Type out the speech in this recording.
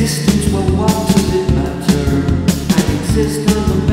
existence, well, what does it matter? I exist on the